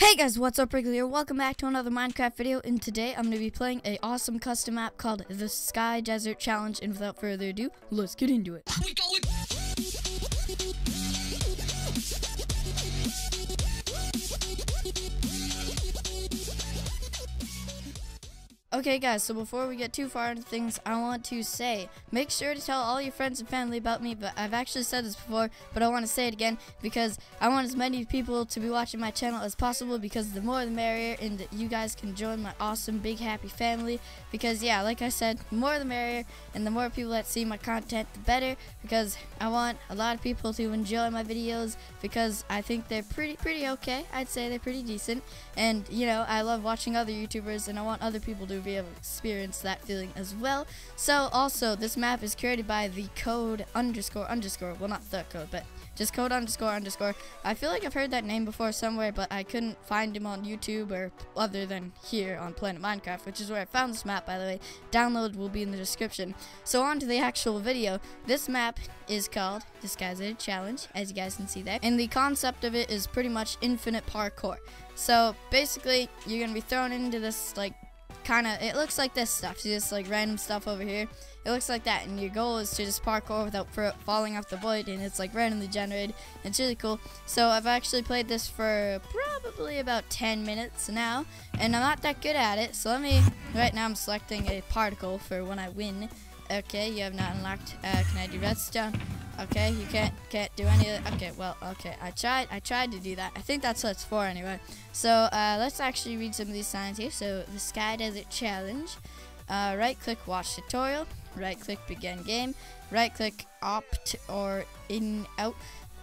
Hey guys, what's up, Brickly here? Welcome back to another Minecraft video, and today I'm going to be playing a awesome custom map called the Sky Desert Challenge, and without further ado, let's get into it. Okay guys, so before we get too far into things, I want to say, make sure to tell all your friends and family about me, but I've actually said this before, but I want to say it again, because I want as many people to be watching my channel as possible, because the more the merrier, and you guys can join my awesome, big, happy family, because yeah, like I said, the more the merrier, and the more people that see my content, the better, because I want a lot of people to enjoy my videos, because I think they're pretty, pretty okay, I'd say they're pretty decent, and you know, I love watching other YouTubers, and I want other people to be able to experience that feeling as well. So also, this map is created by the code underscore underscore, well not the code, but just code underscore underscore. I feel like I've heard that name before somewhere, but I couldn't find him on YouTube or other than here on Planet Minecraft, which is where I found this map, by the way. Download will be in the description. So on to the actual video. This map is called Disguise Disguised Challenge, as you guys can see there. And the concept of it is pretty much infinite parkour. So basically, you're going to be thrown into this like kind of, it looks like this stuff. This like random stuff over here? It looks like that, and your goal is to just parkour without falling off the void, and it's like randomly generated. It's really cool. So I've actually played this for probably about 10 minutes now, and I'm not that good at it. So let me, right now I'm selecting a particle for when I win. Okay, you have not unlocked. Uh, can I do redstone? Okay, you can't can't do any of it. Okay, well, okay, I tried I tried to do that. I think that's what it's for anyway. So uh, let's actually read some of these signs here. So the Sky Desert Challenge. Uh, right click watch tutorial. Right click begin game. Right click opt or in out.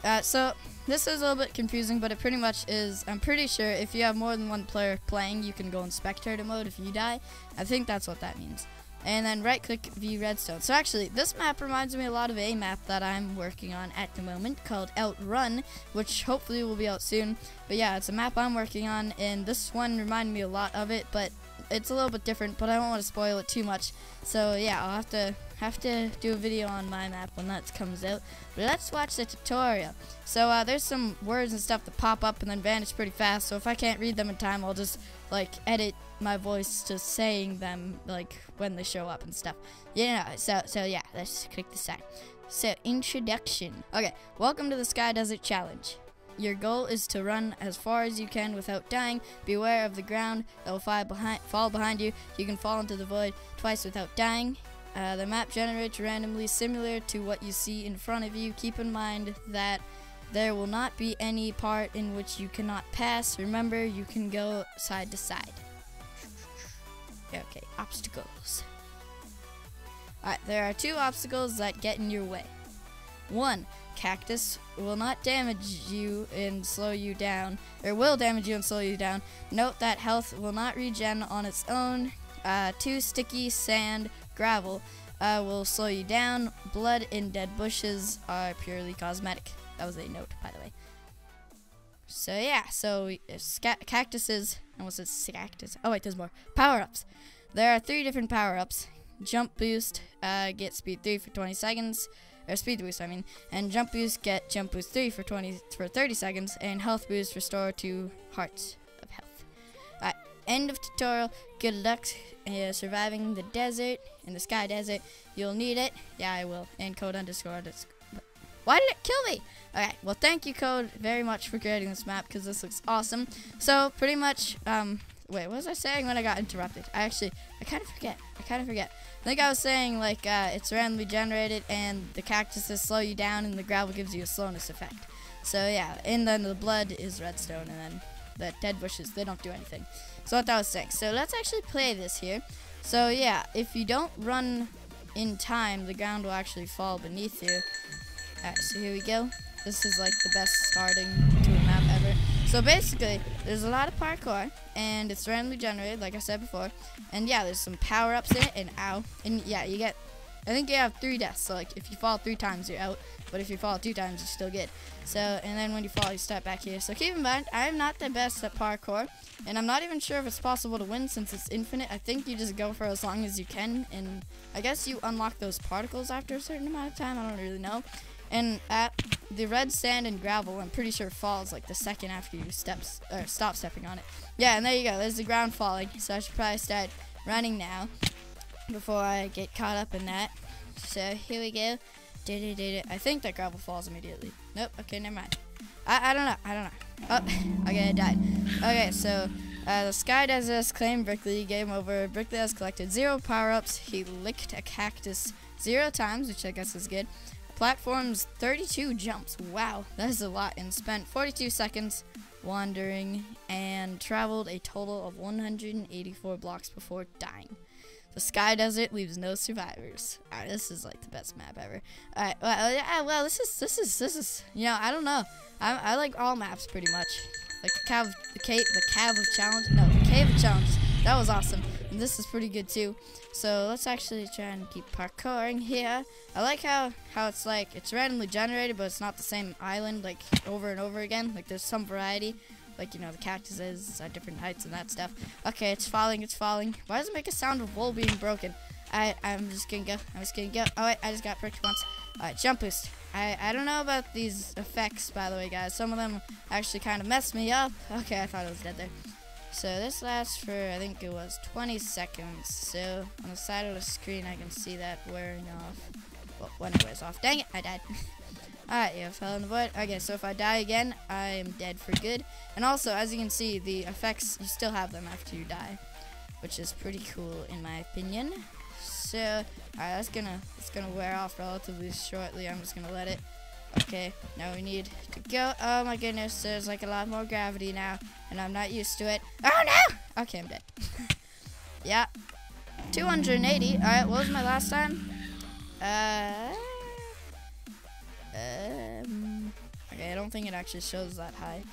Uh, so this is a little bit confusing, but it pretty much is. I'm pretty sure if you have more than one player playing, you can go in spectator mode if you die. I think that's what that means and then right click view redstone. So actually this map reminds me a lot of a map that I'm working on at the moment called Outrun which hopefully will be out soon. But yeah it's a map I'm working on and this one reminded me a lot of it but it's a little bit different but I don't want to spoil it too much. So yeah I'll have to have to do a video on my map when that comes out. But let's watch the tutorial. So uh, there's some words and stuff that pop up and then vanish pretty fast. So if I can't read them in time, I'll just like edit my voice to saying them like when they show up and stuff. Yeah. So so yeah. Let's click the sign. So introduction. Okay. Welcome to the Sky Desert Challenge. Your goal is to run as far as you can without dying. Beware of the ground that will fall behind, fall behind you. You can fall into the void twice without dying. Uh, the map generates randomly similar to what you see in front of you. Keep in mind that there will not be any part in which you cannot pass. Remember, you can go side to side. Okay, obstacles. Alright, there are two obstacles that get in your way. One, cactus will not damage you and slow you down, or will damage you and slow you down. Note that health will not regen on its own. Uh, two, sticky sand gravel uh, will slow you down. Blood in dead bushes are purely cosmetic. That was a note, by the way. So yeah, so cactuses, I almost said cactus. Oh wait, there's more. Power-ups. There are three different power-ups. Jump boost, uh, get speed 3 for 20 seconds, or speed boost I mean, and jump boost, get jump boost 3 for 20 for 30 seconds, and health boost, restore 2 hearts of health. Alright, end of tutorial. Good luck uh, surviving the desert, in the sky desert. You'll need it. Yeah, I will. And code underscore underscore. Why did it kill me? Okay, well, thank you, Code, very much for creating this map, because this looks awesome. So, pretty much, um, wait, what was I saying when I got interrupted? I actually, I kind of forget. I kind of forget. I think I was saying, like, uh, it's randomly generated, and the cactuses slow you down, and the gravel gives you a slowness effect. So, yeah, and then the blood is redstone, and then the dead bushes, they don't do anything. So what that was saying. So let's actually play this here. So yeah, if you don't run in time, the ground will actually fall beneath you. Alright, so here we go. This is like the best starting to a map ever. So basically, there's a lot of parkour, and it's randomly generated, like I said before. And yeah, there's some power-ups in it, and ow. And yeah, you get I think you have three deaths. So like if you fall three times, you're out. But if you fall two times, you're still good. So and then when you fall, you step back here. So keep in mind, I'm not the best at parkour, and I'm not even sure if it's possible to win since it's infinite. I think you just go for as long as you can, and I guess you unlock those particles after a certain amount of time. I don't really know. And at the red sand and gravel, I'm pretty sure falls like the second after you steps or stop stepping on it. Yeah, and there you go. There's the ground falling. So I should probably start running now before I get caught up in that. So here we go. I think that gravel falls immediately. Nope. Okay, never mind. I, I don't know. I don't know. Oh, okay, I died. Okay, so uh, the Sky Desert claimed Brickly. Game over. Brickly has collected zero power-ups. He licked a cactus zero times, which I guess is good. Platforms 32 jumps. Wow, that is a lot. And spent 42 seconds wandering and traveled a total of 184 blocks before dying. The Sky Desert leaves no survivors. Alright, this is like the best map ever. Alright, well, uh, yeah, ah, well, this is, this is, this is, you know, I don't know. I, I like all maps pretty much. Like the cave, the cave, the cave of challenge. No, the cave of challenge. That was awesome. This is pretty good too. So let's actually try and keep parkouring here. I like how how it's like it's randomly generated, but it's not the same island like over and over again. Like there's some variety like you know the cactuses at different heights and that stuff. Okay, it's falling, it's falling. Why does it make a sound of wool being broken? I I'm just gonna go. I'm just gonna go. Oh wait, I just got pricked once. Alright, jump boost. I I don't know about these effects by the way, guys. Some of them actually kind of messed me up. Okay, I thought it was dead there. So this lasts for I think it was 20 seconds. So on the side of the screen I can see that wearing off. Well, when it wears off. Dang it, I died. Alright, yeah, fell in the void. Okay, so if I die again, I am dead for good. And also, as you can see, the effects, you still have them after you die. Which is pretty cool, in my opinion. So, alright, that's gonna, that's gonna wear off relatively shortly. I'm just gonna let it. Okay, now we need to go. Oh my goodness, there's like a lot more gravity now. And I'm not used to it. Oh no! Okay, I'm dead. yeah. 280. Alright, what was my last time? Uh... Um, okay, I don't think it actually shows that high.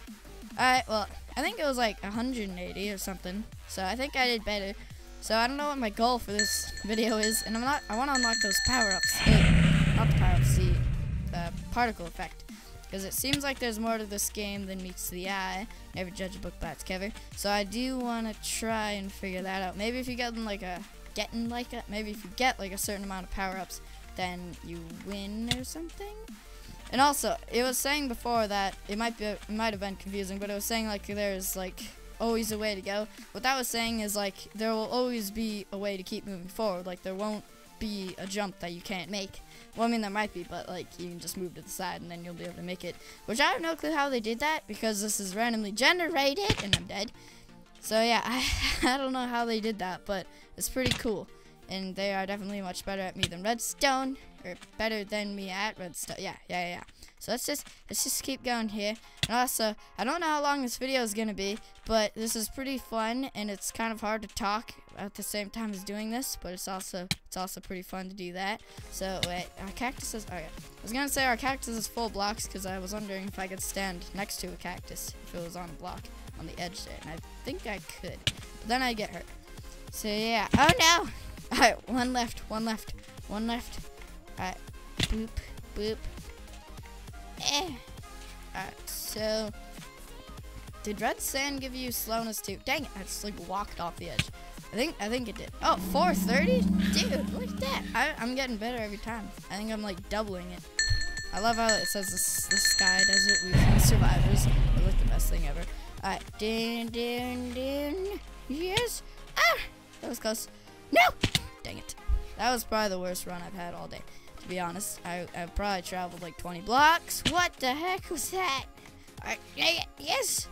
Alright, well, I think it was like 180 or something. So I think I did better. So I don't know what my goal for this video is, and I'm not. I want to unlock those power-ups. Uh, not the power-ups, the uh, particle effect, because it seems like there's more to this game than meets the eye. Never judge a book by its cover. So I do want to try and figure that out. Maybe if you get like a getting like a maybe if you get like a certain amount of power-ups, then you win or something. And also, it was saying before that it might be, it might have been confusing, but it was saying like there's like always a way to go. What that was saying is like there will always be a way to keep moving forward. Like there won't be a jump that you can't make. Well, I mean there might be, but like you can just move to the side and then you'll be able to make it. Which I have no clue how they did that because this is randomly generated and I'm dead. So yeah, I, I don't know how they did that, but it's pretty cool. And they are definitely much better at me than Redstone or better than me at redstone. Yeah, yeah, yeah. So let's just let's just keep going here. And also, I don't know how long this video is gonna be, but this is pretty fun, and it's kind of hard to talk at the same time as doing this, but it's also it's also pretty fun to do that. So wait, our cactus is. Yeah, I was gonna say our cactus is full blocks because I was wondering if I could stand next to a cactus if it was on a block on the edge there, and I think I could. But then I get hurt. So yeah. Oh no! Alright, one left, one left, one left. Alright. Boop. Boop. Eh. Alright, so. Did red sand give you slowness too? Dang it, I just like walked off the edge. I think I think it did. Oh, 430? Dude, look at that. I, am getting better every time. I think I'm like doubling it. I love how it says this, the sky desert we survivors. It like the best thing ever. Alright, din din din. Yes. Ah! That was close. No! Dang it. That was probably the worst run I've had all day to be honest. I, I probably traveled like 20 blocks. What the heck was that? Alright, yes!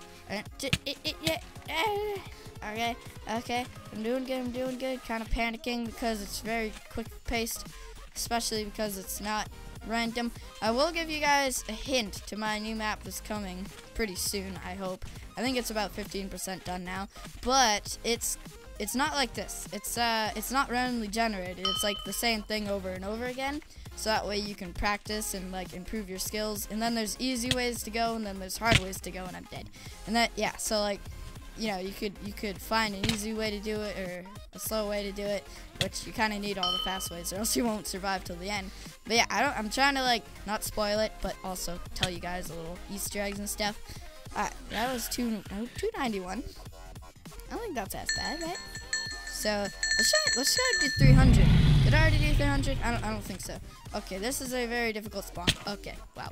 Okay, okay, I'm doing good, I'm doing good. Kind of panicking because it's very quick paced, especially because it's not random. I will give you guys a hint to my new map that's coming pretty soon, I hope. I think it's about 15% done now, but it's it's not like this. It's uh it's not randomly generated. It's like the same thing over and over again so that way you can practice and like improve your skills and then there's easy ways to go and then there's hard ways to go and I'm dead and that yeah so like you know you could you could find an easy way to do it or a slow way to do it which you kind of need all the fast ways or else you won't survive till the end but yeah I don't I'm trying to like not spoil it but also tell you guys a little Easter eggs and stuff alright that was two oh, 291 I don't think that's as bad right so let's try let's try to do 300 Did I already do 300? I don't, I don't think so. Okay, this is a very difficult spawn. Okay, wow.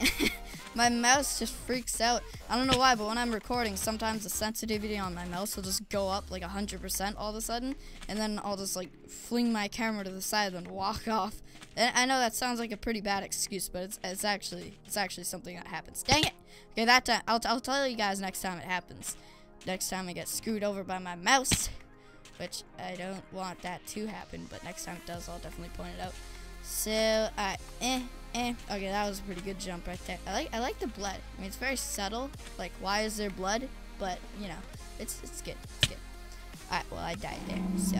my mouse just freaks out. I don't know why, but when I'm recording, sometimes the sensitivity on my mouse will just go up like 100% all of a sudden, and then I'll just like fling my camera to the side and walk off. And I know that sounds like a pretty bad excuse, but it's, it's actually it's actually something that happens. Dang it! Okay, that time I'll, I'll tell you guys next time it happens. Next time I get screwed over by my mouse, which I don't want that to happen, but next time it does, I'll definitely point it out. So, uh, eh, eh. Okay, that was a pretty good jump right there. I like, I like the blood. I mean, it's very subtle. Like, why is there blood? But you know, it's, it's good. It's good. Alright, well, I died there. So,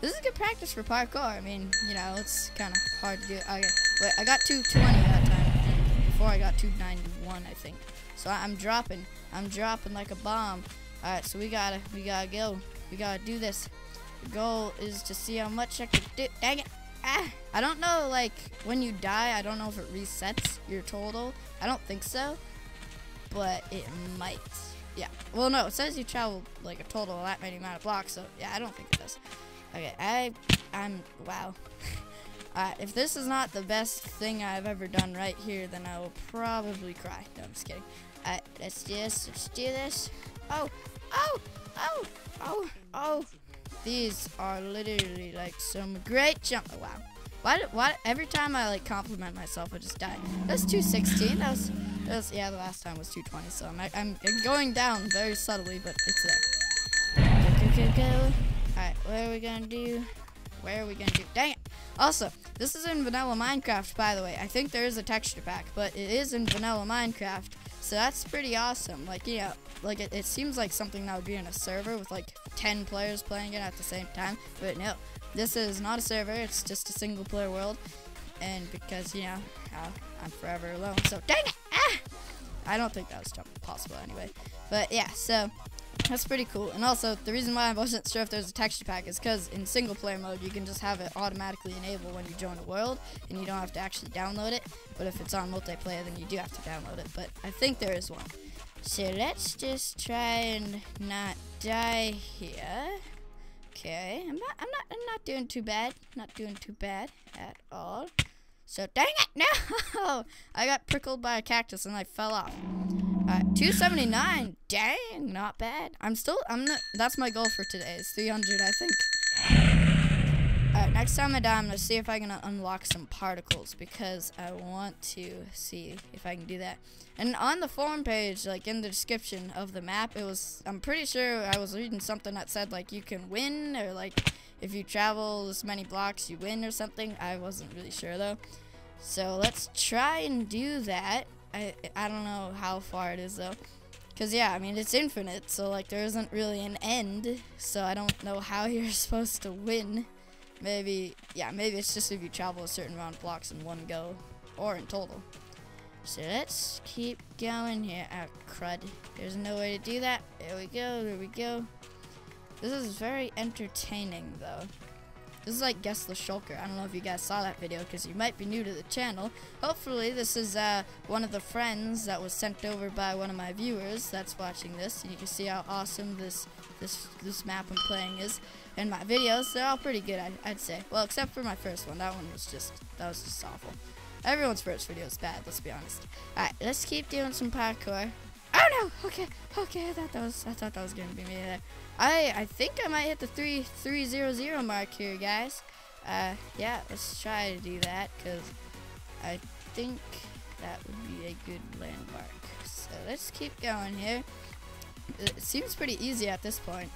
this is good practice for parkour. I mean, you know, it's kind of hard to do. Okay, wait, I got 220 that time. Before I got 291, I think. So I'm dropping. I'm dropping like a bomb. All right, so we gotta, we gotta go. We gotta do this. The goal is to see how much I can do. Dang it! Ah, I don't know. Like when you die, I don't know if it resets your total. I don't think so, but it might. Yeah. Well, no, it says you travel like a total of that many amount of blocks. So yeah, I don't think it does. Okay, I, I'm wow. Uh, if this is not the best thing I've ever done right here, then I will probably cry. No, I'm just kidding. Uh, let's do this. Let's do this. Oh, oh, oh, oh, oh. These are literally like some great jump. Oh, wow. Why, why, every time I like compliment myself, I just die. That's 216. That was, that was, yeah, the last time was 220. So I'm, I'm, going down very subtly, but it's there. Go, go, go, go. All right, what are we gonna do? Where are we gonna do? Dang it! Also, this is in vanilla Minecraft, by the way. I think there is a texture pack, but it is in vanilla Minecraft. So that's pretty awesome. Like, yeah, like it, it seems like something that would be in a server with like 10 players playing it at the same time. But no, this is not a server. It's just a single player world. And because, you know, I'm forever alone. So, dang it! Ah! I don't think that was possible anyway. But yeah, so that's pretty cool. And also, the reason why I wasn't sure if there's a texture pack is because in single player mode, you can just have it automatically enable when you join a world, and you don't have to actually download it. But if it's on multiplayer, then you do have to download it. But I think there is one. So let's just try and not die here. Okay, I'm not, I'm not, I'm not doing too bad. Not doing too bad at all. So dang it, no! I got prickled by a cactus and I fell off. Uh, 279. Dang, not bad. I'm still, I'm not, that's my goal for today is 300, I think. Alright, next time I die, I'm going to see if I can unlock some particles because I want to see if I can do that. And on the forum page, like in the description of the map, it was, I'm pretty sure I was reading something that said like you can win or like if you travel this many blocks, you win or something. I wasn't really sure though. So let's try and do that. I, I don't know how far it is though. Because, yeah, I mean, it's infinite, so, like, there isn't really an end. So I don't know how you're supposed to win. Maybe, yeah, maybe it's just if you travel a certain amount of blocks in one go. Or in total. So let's keep going here. Ah, crud. There's no way to do that. There we go, there we go. This is very entertaining, though. This is like Guess the Shulker. I don't know if you guys saw that video because you might be new to the channel. Hopefully this is uh, one of the friends that was sent over by one of my viewers that's watching this. And you can see how awesome this this this map I'm playing is. And my videos, they're all pretty good, I, I'd say. Well, except for my first one. That one was just, that was just awful. Everyone's first video is bad, let's be honest. Alright, let's keep doing some parkour. Oh no! Okay, okay, I thought that was I thought that was gonna be me there. I I think I might hit the three three zero zero mark here, guys. Uh, yeah, let's try to do that because I think that would be a good landmark. So let's keep going here. It seems pretty easy at this point.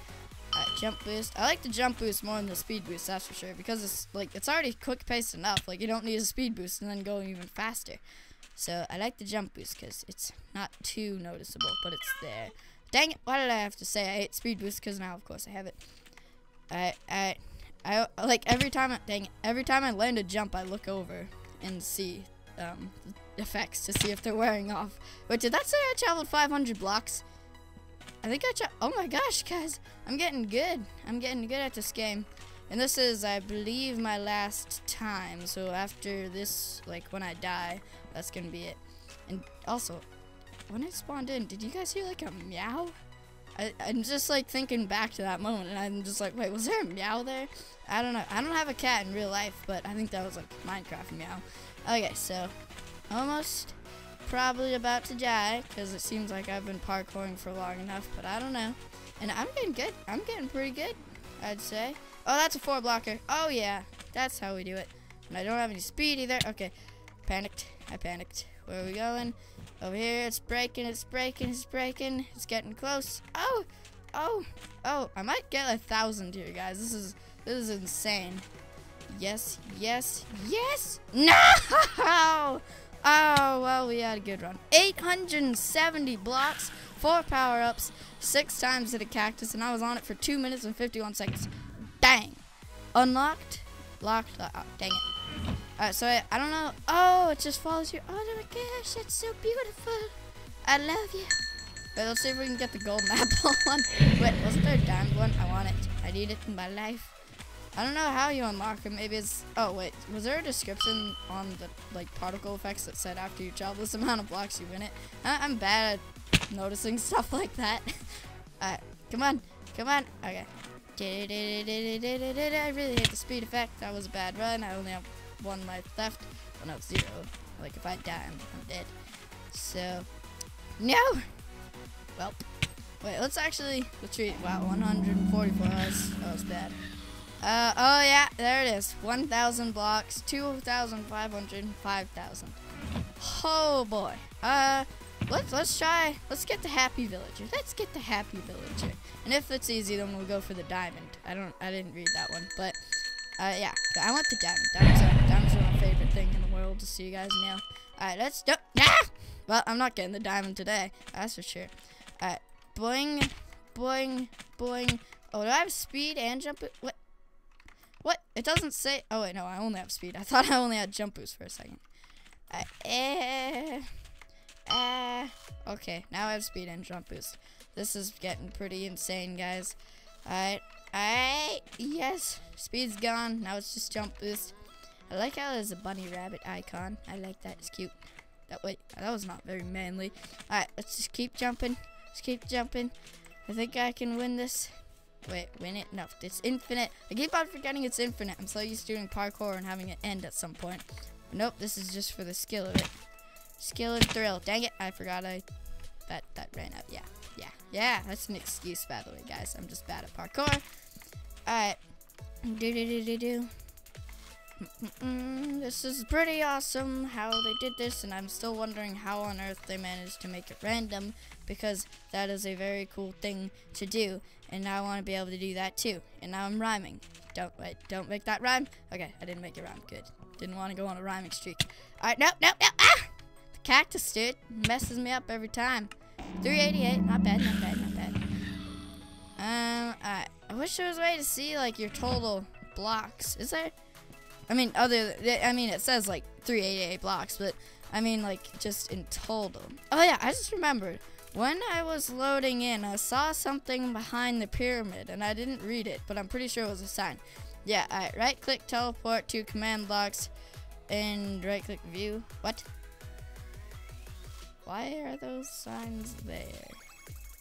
Uh, jump boost. I like the jump boost more than the speed boost, that's for sure, because it's like it's already quick paced enough. Like you don't need a speed boost and then go even faster. So I like the jump boost because it's not too noticeable, but it's there. Dang it, why did I have to say I hate speed boost? Because now, of course, I have it. I, I, I, like, every time, I, dang it, every time I land a jump, I look over and see um, effects to see if they're wearing off. Wait, did that say I traveled 500 blocks? I think I tra- oh my gosh, guys, I'm getting good. I'm getting good at this game. And this is, I believe, my last time. So after this, like, when I die, that's gonna be it. And also, when I spawned in, did you guys hear like a meow? I, I'm just like thinking back to that moment, and I'm just like, wait, was there a meow there? I don't know. I don't have a cat in real life, but I think that was like Minecraft meow. Okay, so almost probably about to die because it seems like I've been parkouring for long enough, but I don't know. And I'm getting good. I'm getting pretty good, I'd say. Oh, that's a four blocker. Oh, yeah. That's how we do it. And I don't have any speed either. Okay. Panicked. I panicked. Where are we going? Over here. It's breaking. It's breaking. It's breaking. It's getting close. Oh. Oh. Oh. I might get a thousand here, guys. This is this is insane. Yes. Yes. Yes. No. Oh, well, we had a good run. 870 blocks, 4 power-ups, 6 times hit a cactus, and I was on it for 2 minutes and 51 seconds. Dang. Unlocked. Locked. Oh, dang it. Alright, so I, I don't know. Oh, it just follows you. Oh my gosh, that's so beautiful. I love you. Wait, let's see if we can get the golden apple one. Wait, wasn't there a diamond one? I want it. I need it in my life. I don't know how you unlock it. Maybe it's. Oh wait, was there a description on the like particle effects that said after you travel this amount of blocks you win it? I, am bad at noticing stuff like that. Alright, come on, come on. Okay. I really hate the speed effect. That was a bad run. I only have one life left. Oh no, zero. Like if I die, I'm, I'm dead. So, no. Well, wait. Let's actually retreat. Wow, 144. That was, that was bad. Uh, oh yeah, there it is. 1,000 blocks, 2,500, 5,000. Oh boy. Uh, let's let's try. Let's get the happy villager. Let's get the happy villager. And if it's easy, then we'll go for the diamond. I don't. I didn't read that one, but uh, yeah. I want the diamond. Diamonds are, diamonds are my favorite thing in the world. To see you guys now. All right, let's do. Ah! Well, I'm not getting the diamond today. That's for sure. All right, boing, boing, boing. Oh, do I have speed and jump? What? What? It doesn't say. Oh, wait, no, I only have speed. I thought I only had jump boost for a second. Uh, eh, okay, now I have speed and jump boost. This is getting pretty insane, guys. Alright, alright, yes, speed's gone. Now it's just jump boost. I like how there's a bunny rabbit icon. I like that. It's cute. That wait, that was not very manly. Alright, let's just keep jumping. Let's keep jumping. I think I can win this. Wait, win it? No, it's infinite. I keep on forgetting it's infinite. I'm so used to doing parkour and having it end at some point. But nope, this is just for the skill of it. Skill and thrill. Dang it, I forgot I... That, that ran out. Yeah, yeah, yeah. That's an excuse, by the way, guys. I'm just bad at parkour. Alright. Do do do do do. This is pretty awesome how they did this, and I'm still wondering how on earth they managed to make it random because that is a very cool thing to do, and I want to be able to do that too. And now I'm rhyming. Don't wait, don't make that rhyme. Okay, I didn't make it rhyme. Good. Didn't want to go on a rhyming streak. All right, no, no, no. Ah! The cactus dude messes me up every time. 388, not bad, not bad, not bad. Um, alright. I wish there was a way to see like your total blocks. Is there? I mean, other, I mean, it says like 388 blocks, but I mean, like, just in total. Oh, yeah, I just remembered. When I was loading in, I saw something behind the pyramid, and I didn't read it, but I'm pretty sure it was a sign. Yeah, alright, right click teleport to command blocks, and right click view. What? Why are those signs there?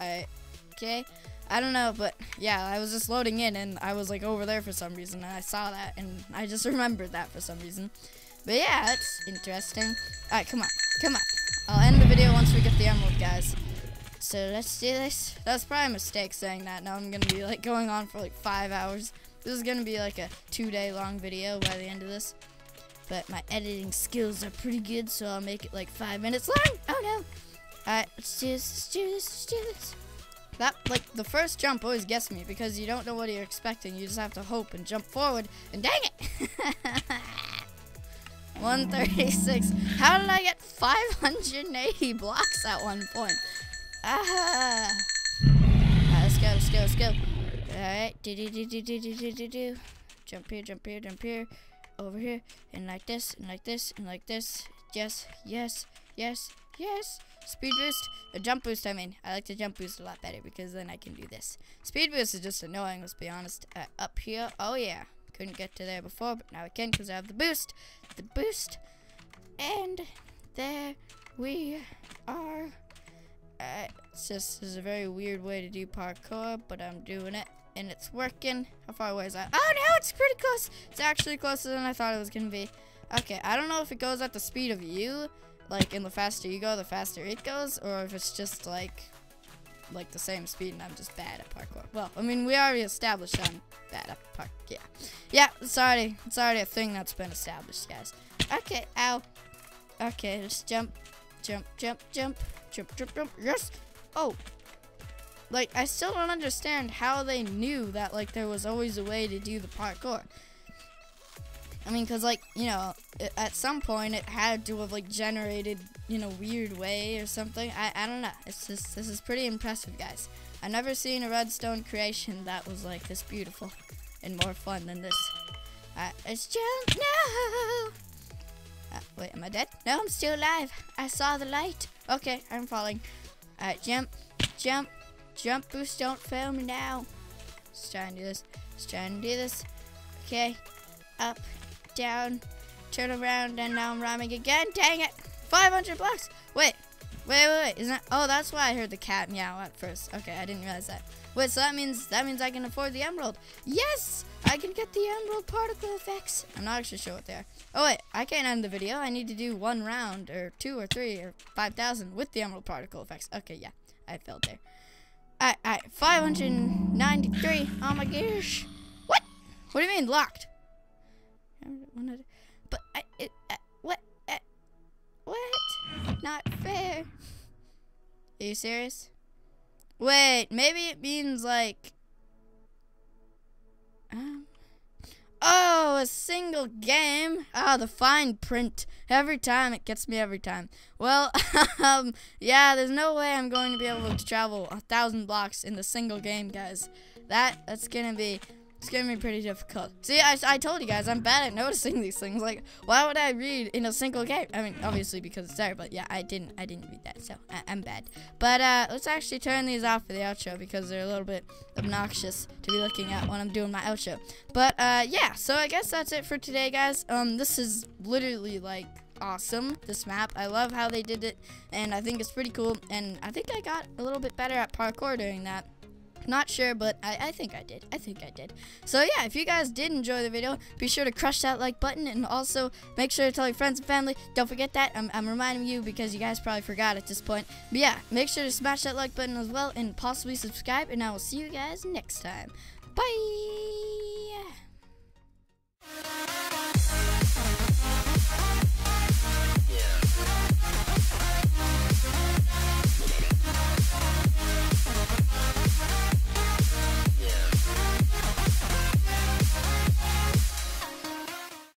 Alright, okay. I don't know, but yeah, I was just loading in and I was like over there for some reason and I saw that and I just remembered that for some reason. But yeah, that's interesting. Alright, come on, come on. I'll end the video once we get the emerald, guys. So let's do this. That's probably a mistake saying that. Now I'm gonna be like going on for like five hours. This is gonna be like a two day long video by the end of this. But my editing skills are pretty good, so I'll make it like five minutes long. Oh no. Alright, let's do this, let's do this, let's do this. That, like, the first jump always gets me because you don't know what you're expecting. You just have to hope and jump forward, and dang it! 136. How did I get 580 blocks at one point? Ah! Right, let's go, let's go, let's go. Alright, do do do do do do do do. Jump here, jump here, jump here. Over here, and like this, and like this, and like this. Yes, yes, yes, yes. Speed boost, a jump boost, I mean. I like the jump boost a lot better because then I can do this. Speed boost is just annoying, let's be honest. Uh, up here, oh yeah. Couldn't get to there before, but now I can because I have the boost. The boost. And there we are. I, it's just a very weird way to do parkour, but I'm doing it and it's working. How far away is that? Oh no, it's pretty close. It's actually closer than I thought it was gonna be. Okay, I don't know if it goes at the speed of you, like, and the faster you go, the faster it goes, or if it's just like, like the same speed and I'm just bad at parkour. Well, I mean, we already established I'm bad at parkour. Yeah, yeah. It's already, it's already a thing that's been established, guys. Okay, ow. Okay, just jump, jump, jump, jump, jump, jump, jump. Yes. Oh, like, I still don't understand how they knew that, like, there was always a way to do the parkour. I mean, because, like, you know, it, at some point it had to have, like, generated in a weird way or something. I, I don't know. It's just, this is pretty impressive, guys. I've never seen a redstone creation that was, like, this beautiful and more fun than this. Uh, it's jump, no! Uh, wait, am I dead? No, I'm still alive. I saw the light. Okay, I'm falling. Alright, jump, jump, Jump boost, don't fail me now. Let's try and do this. Let's try and do this. Okay. Up, down, turn around, and now I'm rhyming again. Dang it. 500 bucks. Wait. Wait, wait, wait. Isn't that, oh, that's why I heard the cat meow at first. Okay, I didn't realize that. Wait, so that means that means I can afford the emerald. Yes! I can get the emerald particle effects. I'm not actually sure what they are. Oh wait, I can't end the video. I need to do one round or two or three or 5,000 with the emerald particle effects. Okay, yeah. I failed there. Alright, alright. 593. Oh my gosh. What? What do you mean locked? But I, it, uh, what? Uh, what? Not fair. Are you serious? Wait, maybe it means like. Um. Oh, a single game. Ah, oh, the fine print. Every time it gets me every time. Well, um, yeah, there's no way I'm going to be able to travel a thousand blocks in the single game, guys. That that's gonna be it's gonna be pretty difficult. See, I, I told you guys, I'm bad at noticing these things. Like, why would I read in a single game? I mean, obviously because it's there, but yeah, I didn't, I didn't read that, so I, am bad. But uh, let's actually turn these off for the outro because they're a little bit obnoxious to be looking at when I'm doing my outro. But uh, yeah, so I guess that's it for today, guys. Um, this is literally like awesome this map i love how they did it and i think it's pretty cool and i think i got a little bit better at parkour during that not sure, but I, I think I did. I think I did. So yeah, if you guys did enjoy the video, be sure to crush that like button and also make sure to tell your friends and family. Don't forget that. I'm, I'm reminding you because you guys probably forgot at this point. But yeah, make sure to smash that like button as well and possibly subscribe. And I will see you guys next time. Bye. Yeah.